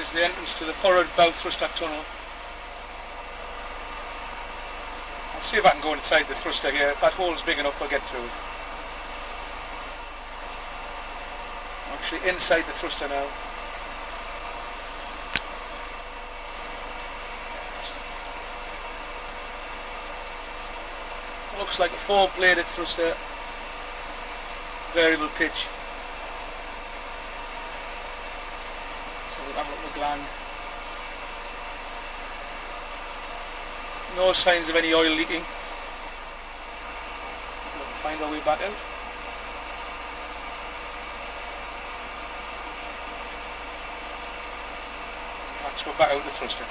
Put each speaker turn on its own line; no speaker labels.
is the entrance to the forward bow thruster tunnel. I'll see if I can go inside the thruster here. If that hole's big enough, we'll get through. I'm actually inside the thruster now. Looks like a four-bladed thruster, variable pitch. So we'll have a look at the gland. No signs of any oil leaking. We'll find our way back out. That's we're back out the thruster.